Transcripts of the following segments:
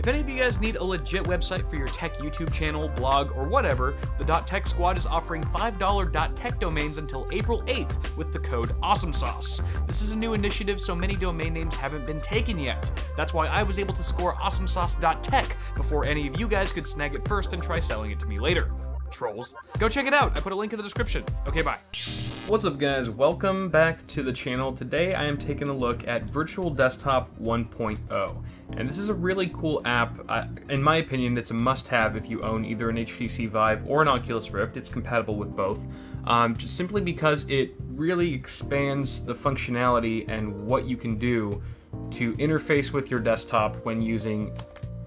If any of you guys need a legit website for your tech YouTube channel, blog, or whatever, the .tech Squad is offering $5 .tech domains until April 8th with the code AwesomeSauce. This is a new initiative, so many domain names haven't been taken yet. That's why I was able to score AwesomeSauce.tech before any of you guys could snag it first and try selling it to me later. Trolls. Go check it out. I put a link in the description. Okay, bye. What's up guys, welcome back to the channel. Today I am taking a look at Virtual Desktop 1.0. And this is a really cool app. In my opinion, it's a must-have if you own either an HTC Vive or an Oculus Rift. It's compatible with both. Um, just simply because it really expands the functionality and what you can do to interface with your desktop when using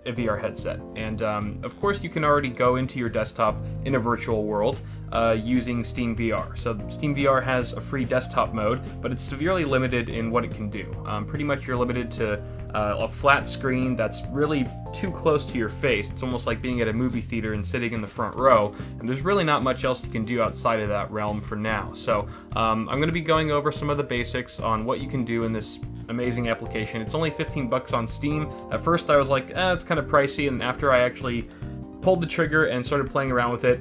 a VR headset. And um, of course, you can already go into your desktop in a virtual world uh, using Steam VR. So Steam VR has a free desktop mode, but it's severely limited in what it can do. Um, pretty much you're limited to uh, a flat screen that's really too close to your face. It's almost like being at a movie theater and sitting in the front row, and there's really not much else you can do outside of that realm for now. So um, I'm going to be going over some of the basics on what you can do in this amazing application. It's only 15 bucks on Steam. At first I was like, eh, it's kind of pricey, and after I actually pulled the trigger and started playing around with it,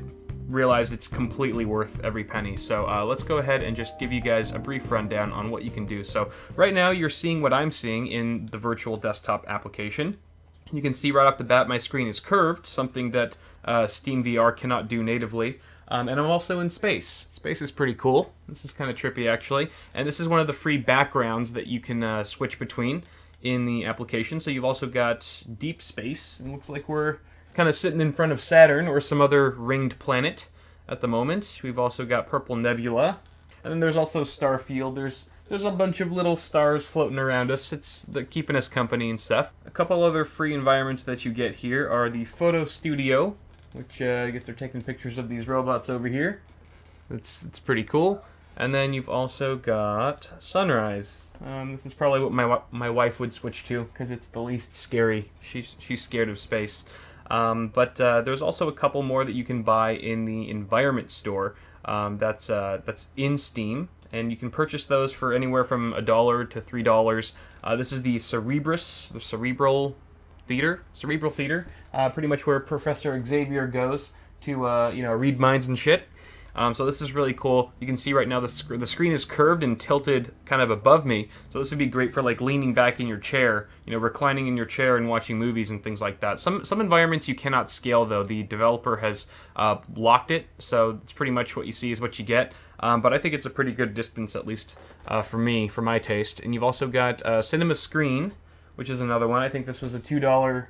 realized it's completely worth every penny. So uh, let's go ahead and just give you guys a brief rundown on what you can do. So right now you're seeing what I'm seeing in the virtual desktop application. You can see right off the bat my screen is curved, something that uh, Steam VR cannot do natively. Um, and I'm also in space. Space is pretty cool. This is kind of trippy actually. And this is one of the free backgrounds that you can uh, switch between in the application. So you've also got deep space. It looks like we're kind of sitting in front of Saturn or some other ringed planet at the moment. We've also got Purple Nebula. And then there's also Starfield. There's there's a bunch of little stars floating around us. It's the, keeping us company and stuff. A couple other free environments that you get here are the Photo Studio, which uh, I guess they're taking pictures of these robots over here. It's, it's pretty cool. And then you've also got Sunrise. Um, this is probably what my my wife would switch to because it's the least scary. She's she's scared of space. Um, but uh, there's also a couple more that you can buy in the Environment Store. Um, that's uh, that's in Steam, and you can purchase those for anywhere from a dollar to three dollars. Uh, this is the Cerebrus, the Cerebral Theater, Cerebral Theater, uh, pretty much where Professor Xavier goes to uh, you know read minds and shit. Um, so this is really cool. You can see right now the, sc the screen is curved and tilted kind of above me. So this would be great for like leaning back in your chair, you know, reclining in your chair and watching movies and things like that. Some some environments you cannot scale though. The developer has uh, locked it, so it's pretty much what you see is what you get. Um, but I think it's a pretty good distance, at least uh, for me, for my taste. And you've also got uh, Cinema Screen, which is another one. I think this was a two dollar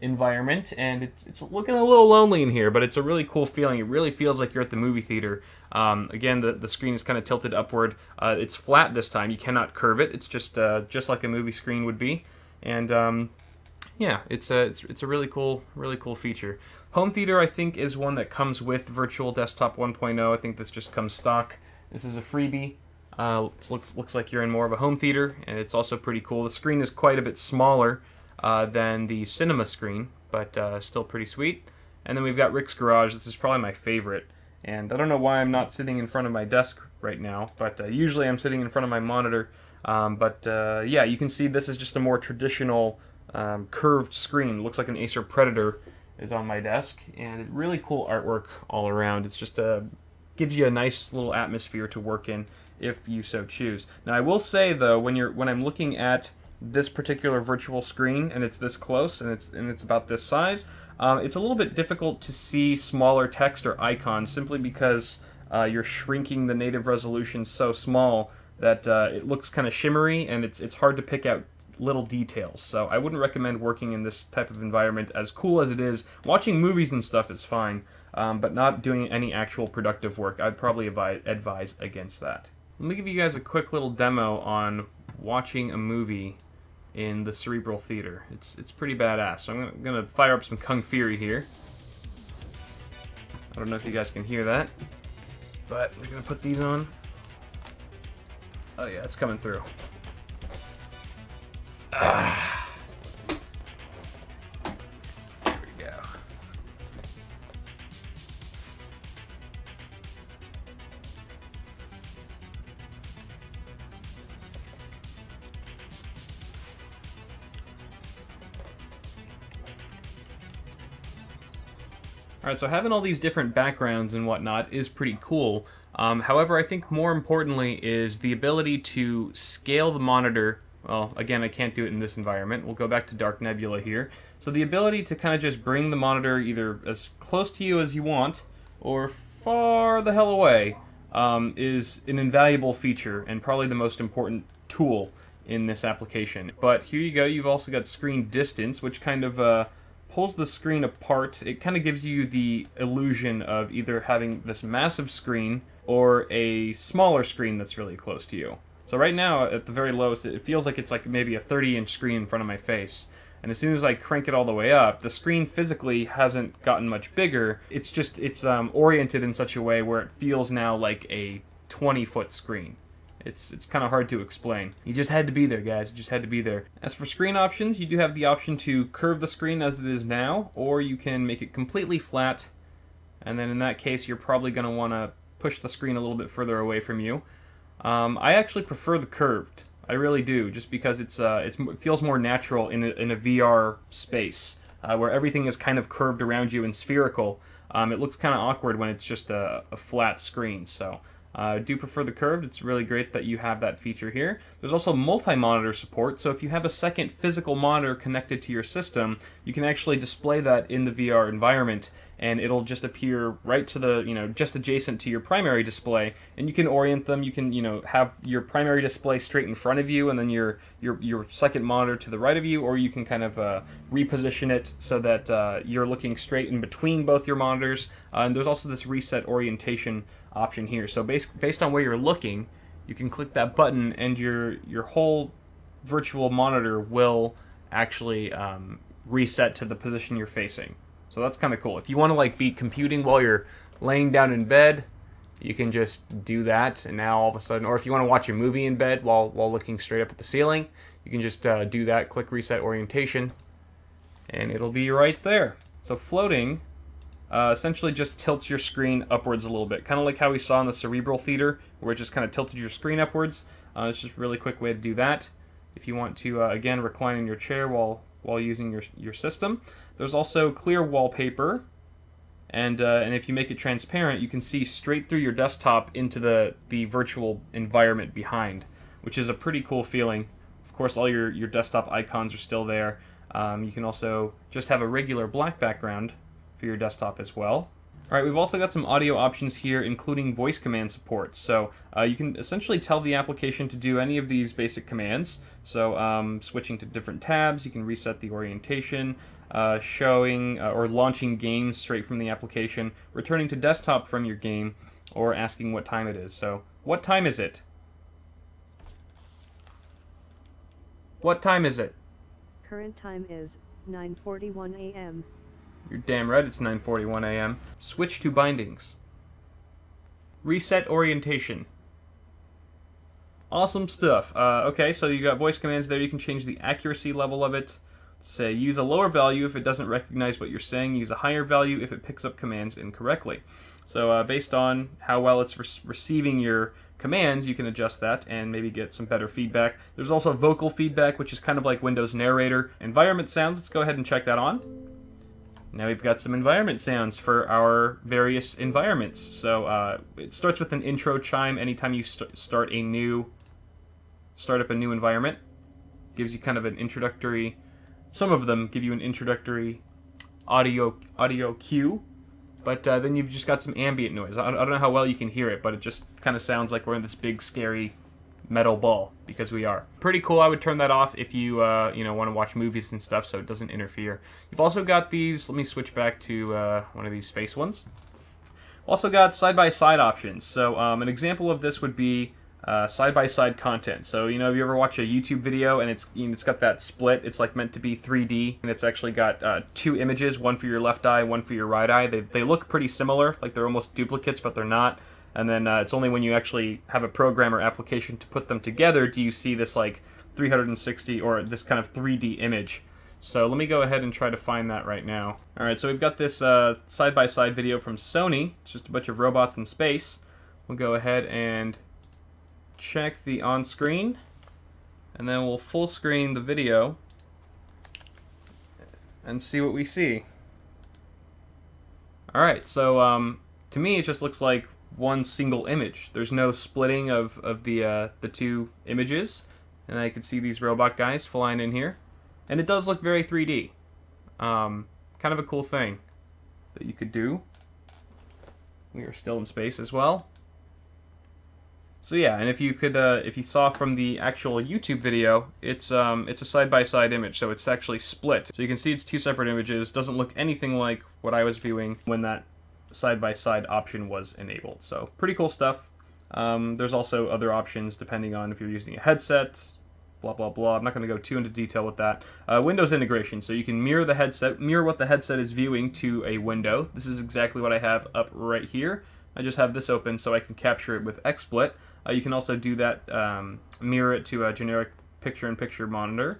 environment, and it's, it's looking a little lonely in here, but it's a really cool feeling. It really feels like you're at the movie theater. Um, again, the, the screen is kind of tilted upward. Uh, it's flat this time. You cannot curve it. It's just uh, just like a movie screen would be, and um, yeah, it's a it's, it's a really cool really cool feature. Home theater, I think, is one that comes with Virtual Desktop 1.0. I think this just comes stock. This is a freebie. Uh, looks looks like you're in more of a home theater, and it's also pretty cool. The screen is quite a bit smaller uh, than the cinema screen, but uh, still pretty sweet. And then we've got Rick's Garage. This is probably my favorite. And I don't know why I'm not sitting in front of my desk right now, but uh, usually I'm sitting in front of my monitor. Um, but uh, yeah, you can see this is just a more traditional um, curved screen. It looks like an Acer Predator is on my desk, and really cool artwork all around. It's just a gives you a nice little atmosphere to work in if you so choose. Now I will say though, when you're when I'm looking at this particular virtual screen and it's this close and it's and it's about this size, um, it's a little bit difficult to see smaller text or icons simply because uh, you're shrinking the native resolution so small that uh, it looks kind of shimmery and it's it's hard to pick out little details. So I wouldn't recommend working in this type of environment. As cool as it is, watching movies and stuff is fine, um, but not doing any actual productive work. I'd probably advise against that. Let me give you guys a quick little demo on watching a movie in the Cerebral Theater. It's it's pretty badass. So I'm gonna, gonna fire up some Kung Fury here. I don't know if you guys can hear that, but we're gonna put these on. Oh yeah, it's coming through. Ah. Alright, so having all these different backgrounds and whatnot is pretty cool. Um, however, I think more importantly is the ability to scale the monitor. Well, again, I can't do it in this environment. We'll go back to Dark Nebula here. So the ability to kind of just bring the monitor either as close to you as you want or far the hell away um, is an invaluable feature and probably the most important tool in this application. But here you go, you've also got screen distance, which kind of uh, pulls the screen apart. It kind of gives you the illusion of either having this massive screen or a smaller screen that's really close to you. So right now, at the very lowest, it feels like it's like maybe a 30-inch screen in front of my face. And as soon as I crank it all the way up, the screen physically hasn't gotten much bigger. It's just, it's um, oriented in such a way where it feels now like a 20-foot screen. It's, it's kind of hard to explain. You just had to be there, guys. You just had to be there. As for screen options, you do have the option to curve the screen as it is now, or you can make it completely flat. And then in that case, you're probably going to want to push the screen a little bit further away from you. Um, I actually prefer the curved. I really do, just because it's uh, it's, it feels more natural in a, in a VR space uh, where everything is kind of curved around you and spherical. Um, it looks kind of awkward when it's just a, a flat screen. So I uh, do prefer the curved. It's really great that you have that feature here. There's also multi-monitor support, so if you have a second physical monitor connected to your system, you can actually display that in the VR environment and it'll just appear right to the, you know, just adjacent to your primary display. And you can orient them. You can, you know, have your primary display straight in front of you and then your your, your second monitor to the right of you, or you can kind of uh, reposition it so that uh, you're looking straight in between both your monitors. Uh, and there's also this reset orientation option here. So based, based on where you're looking, you can click that button and your, your whole virtual monitor will actually um, reset to the position you're facing. So that's kind of cool. If you want to like be computing while you're laying down in bed, you can just do that and now all of a sudden or if you want to watch a movie in bed while while looking straight up at the ceiling you can just uh, do that click reset orientation and it'll be right there. So floating uh, essentially just tilts your screen upwards a little bit kind of like how we saw in the cerebral theater where it just kind of tilted your screen upwards. Uh, it's just a really quick way to do that. If you want to uh, again recline in your chair while while using your, your system there's also clear wallpaper and uh, and if you make it transparent, you can see straight through your desktop into the the virtual environment behind, which is a pretty cool feeling. Of course, all your your desktop icons are still there. Um, you can also just have a regular black background for your desktop as well. All right, we've also got some audio options here, including voice command support. So uh, you can essentially tell the application to do any of these basic commands. So um, switching to different tabs, you can reset the orientation, uh, showing uh, or launching games straight from the application, returning to desktop from your game, or asking what time it is. So, what time is it? What time is it? Current time is 9:41 a.m. You're damn right it's 9:41 a.m. Switch to bindings. Reset orientation. Awesome stuff. Uh, okay, so you got voice commands there. You can change the accuracy level of it. Say use a lower value if it doesn't recognize what you're saying. Use a higher value if it picks up commands incorrectly. So uh, based on how well it's re receiving your commands, you can adjust that and maybe get some better feedback. There's also vocal feedback, which is kind of like Windows Narrator. Environment sounds, let's go ahead and check that on. Now we've got some environment sounds for our various environments. So uh, it starts with an intro chime anytime you st start a new, start up a new environment. Gives you kind of an introductory some of them give you an introductory audio audio cue, but uh, then you've just got some ambient noise. I, I don't know how well you can hear it, but it just kind of sounds like we're in this big scary metal ball because we are. Pretty cool. I would turn that off if you uh, you know want to watch movies and stuff, so it doesn't interfere. You've also got these. Let me switch back to uh, one of these space ones. Also got side-by-side -side options. So um, an example of this would be side by side content. So you know, if you ever watch a YouTube video and it's you know, it's got that split, it's like meant to be 3D, and it's actually got uh, two images, one for your left eye, one for your right eye. They they look pretty similar, like they're almost duplicates, but they're not. And then uh, it's only when you actually have a program or application to put them together do you see this like 360 or this kind of 3D image. So let me go ahead and try to find that right now. All right, so we've got this side by side video from Sony. It's just a bunch of robots in space. We'll go ahead and check the on-screen and then we'll full screen the video and see what we see. All right, so um, to me, it just looks like one single image. There's no splitting of, of the, uh, the two images. And I can see these robot guys flying in here. And it does look very 3D. Um, kind of a cool thing that you could do. We are still in space as well. So yeah, and if you could, uh, if you saw from the actual YouTube video, it's um, it's a side-by-side -side image, so it's actually split. So you can see it's two separate images. Doesn't look anything like what I was viewing when that side-by-side -side option was enabled. So pretty cool stuff. Um, there's also other options depending on if you're using a headset, blah blah blah. I'm not going to go too into detail with that. Uh, Windows integration, so you can mirror the headset, mirror what the headset is viewing to a window. This is exactly what I have up right here. I just have this open so I can capture it with XSplit. Uh, you can also do that, um, mirror it to a generic picture-in-picture -picture monitor.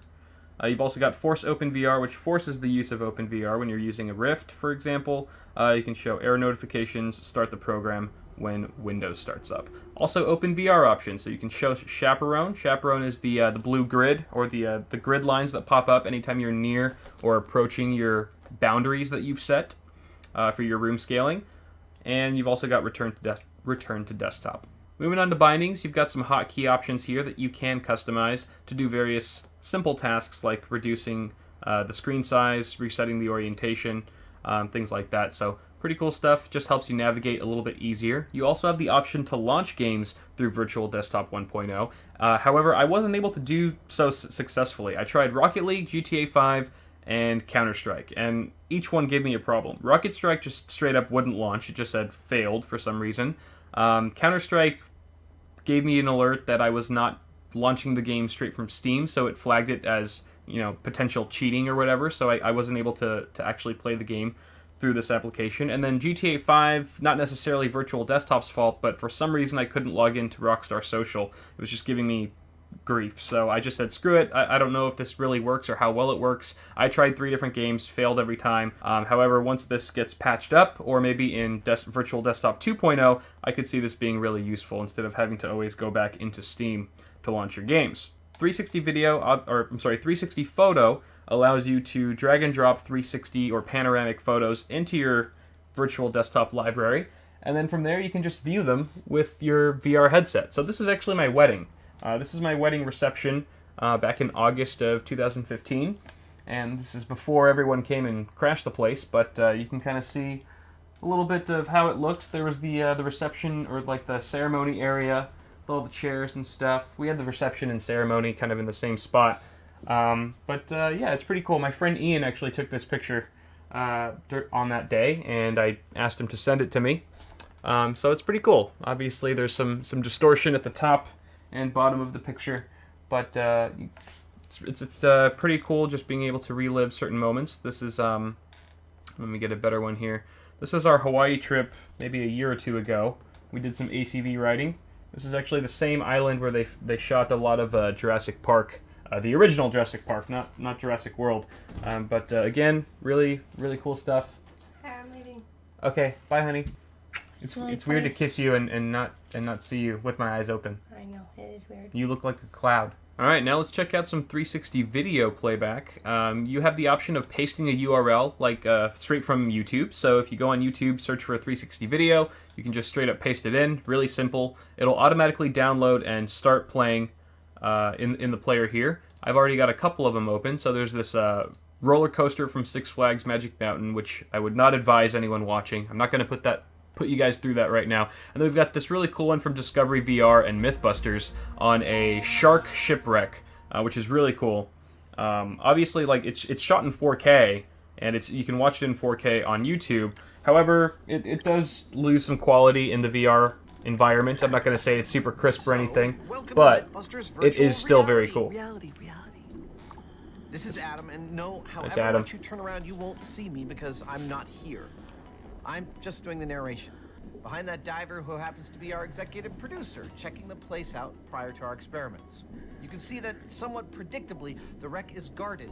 Uh, you've also got Force OpenVR, which forces the use of OpenVR when you're using a Rift, for example. Uh, you can show error notifications, start the program when Windows starts up. Also, OpenVR options, so you can show Chaperone. Chaperone is the uh, the blue grid or the uh, the grid lines that pop up anytime you're near or approaching your boundaries that you've set uh, for your room scaling. And you've also got Return to Return to Desktop. Moving on to bindings, you've got some hotkey options here that you can customize to do various simple tasks like reducing uh, the screen size, resetting the orientation, um, things like that. So pretty cool stuff, just helps you navigate a little bit easier. You also have the option to launch games through Virtual Desktop 1.0. Uh, however, I wasn't able to do so successfully. I tried Rocket League, GTA 5, and Counter-Strike, and each one gave me a problem. Rocket Strike just straight up wouldn't launch, it just said failed for some reason. Um, Counter-Strike gave me an alert that I was not launching the game straight from Steam, so it flagged it as you know potential cheating or whatever. So I, I wasn't able to to actually play the game through this application. And then GTA 5, not necessarily Virtual Desktop's fault, but for some reason I couldn't log into Rockstar Social. It was just giving me grief. So I just said, screw it. I, I, don't know if this really works or how well it works. I tried three different games, failed every time. Um, however, once this gets patched up, or maybe in Des Virtual Desktop 2.0, I could see this being really useful instead of having to always go back into Steam to launch your games. 360 video, uh, or I'm sorry, 360 photo allows you to drag and drop 360 or panoramic photos into your virtual desktop library. And then from there, you can just view them with your VR headset. So this is actually my wedding. Uh, this is my wedding reception uh, back in August of 2015, and this is before everyone came and crashed the place. But uh, you can kind of see a little bit of how it looked. There was the uh, the reception or like the ceremony area all the chairs and stuff. We had the reception and ceremony kind of in the same spot. Um, but uh, yeah, it's pretty cool. My friend Ian actually took this picture uh, on that day, and I asked him to send it to me. Um, so it's pretty cool. Obviously, there's some some distortion at the top and bottom of the picture. But uh, it's it's, it's uh, pretty cool just being able to relive certain moments. This is um, let me get a better one here. This was our Hawaii trip maybe a year or two ago. We did some ATV riding. This is actually the same island where they they shot a lot of uh, Jurassic Park, uh, the original Jurassic Park, not not Jurassic World. Um, but uh, again, really really cool stuff. I'm leaving. Okay, bye, honey. It's, it's weird to kiss you and, and not and not see you with my eyes open. I know it is weird. You look like a cloud. All right, now let's check out some 360 video playback. Um, you have the option of pasting a URL like uh, straight from YouTube. So if you go on YouTube, search for a 360 video, you can just straight up paste it in. Really simple. It'll automatically download and start playing uh, in in the player here. I've already got a couple of them open. So there's this uh, roller coaster from Six Flags Magic Mountain, which I would not advise anyone watching. I'm not going to put that put you guys through that right now. And then we've got this really cool one from Discovery VR and Mythbusters on a shark shipwreck, uh, which is really cool. Um, obviously, like it's it's shot in 4K, and it's you can watch it in 4K on YouTube. However, it, it does lose some quality in the VR environment. I'm not going to say it's super crisp or anything, but it is still very cool. Reality, reality. This is Adam, and no, however Adam. much you turn around, you won't see me because I'm not here. I'm just doing the narration. Behind that diver who happens to be our executive producer, checking the place out prior to our experiments. You can see that somewhat predictably, the wreck is guarded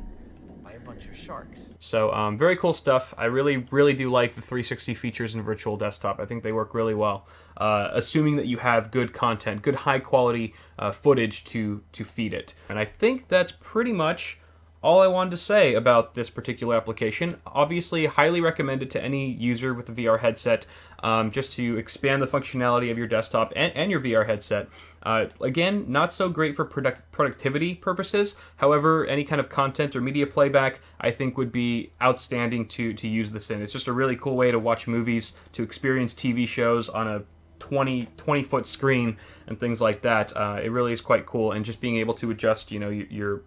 by a bunch of sharks. So um, very cool stuff. I really, really do like the 360 features in Virtual Desktop. I think they work really well, uh, assuming that you have good content, good high quality uh, footage to to feed it. And I think that's pretty much all I wanted to say about this particular application. Obviously, highly recommended to any user with a VR headset, um, just to expand the functionality of your desktop and, and your VR headset. Uh, again, not so great for product productivity purposes. However, any kind of content or media playback, I think would be outstanding to to use this in. It's just a really cool way to watch movies, to experience TV shows on a 20 20 foot screen and things like that. Uh, it really is quite cool, and just being able to adjust, you know, your, your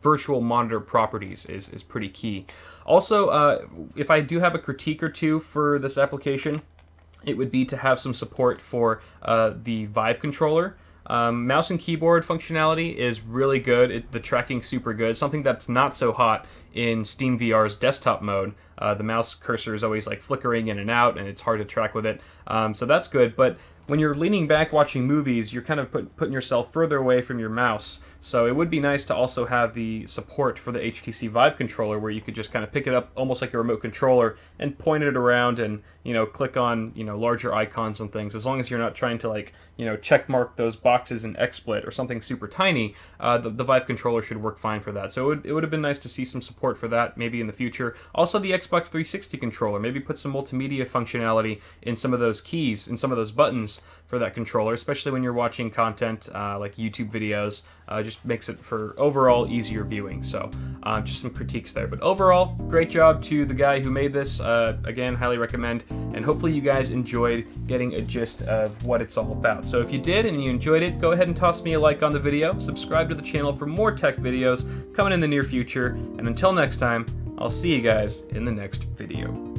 virtual monitor properties is, is pretty key. Also, uh, if I do have a critique or two for this application, it would be to have some support for uh, the Vive controller. Um, mouse and keyboard functionality is really good. It, the tracking super good. Something that's not so hot in Steam VR's desktop mode. Uh, the mouse cursor is always like flickering in and out, and it's hard to track with it. Um, so that's good. But when you're leaning back watching movies, you're kind of put, putting yourself further away from your mouse. So it would be nice to also have the support for the HTC Vive controller where you could just kind of pick it up almost like a remote controller and point it around and, you know, click on, you know, larger icons and things. As long as you're not trying to like, you know, check mark those boxes in XSplit or something super tiny, uh, the, the Vive controller should work fine for that. So it would, it would have been nice to see some support for that maybe in the future. Also the Xbox 360 controller, maybe put some multimedia functionality in some of those keys, in some of those buttons for that controller, especially when you're watching content uh, like YouTube videos. Uh, just makes it for overall easier viewing. So uh, just some critiques there. But overall, great job to the guy who made this. Uh, again, highly recommend. And hopefully you guys enjoyed getting a gist of what it's all about. So if you did and you enjoyed it, go ahead and toss me a like on the video. Subscribe to the channel for more tech videos coming in the near future. And until next time, I'll see you guys in the next video.